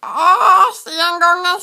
Ah, si en gång en